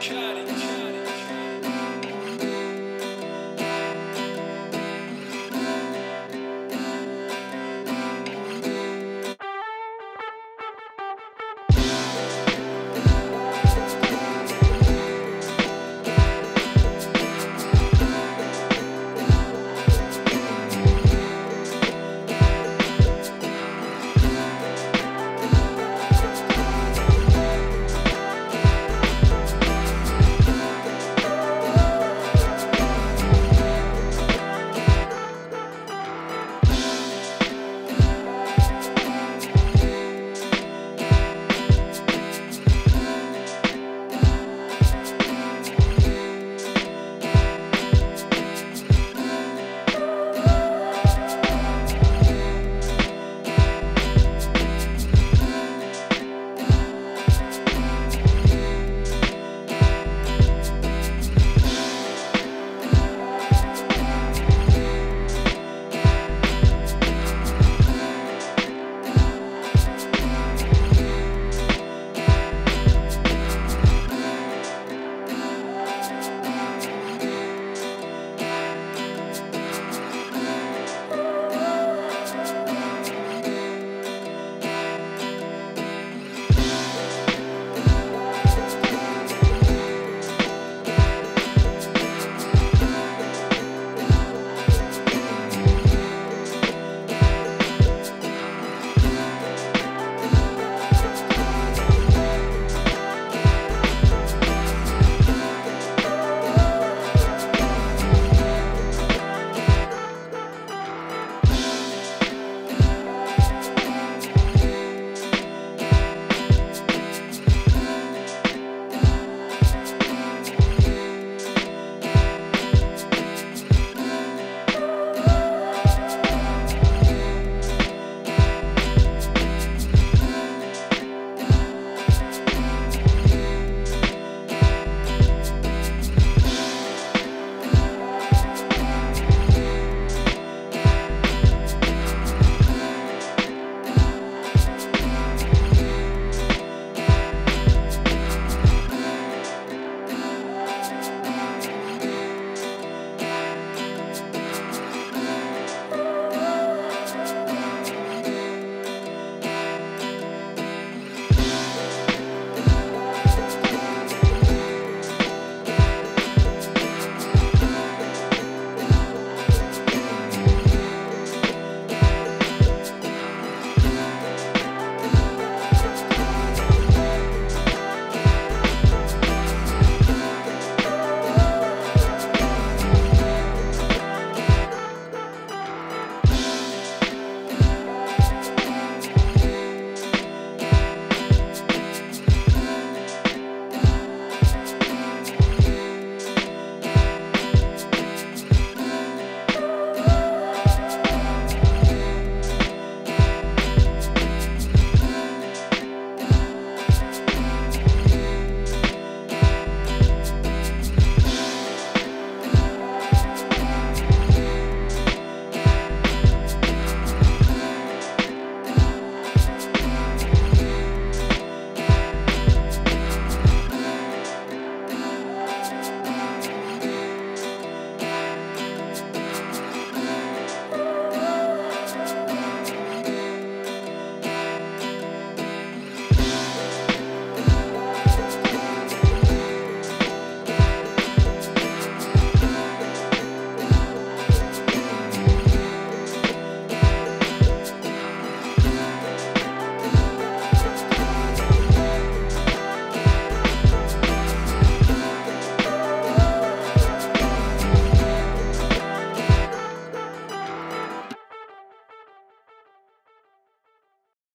Cut it.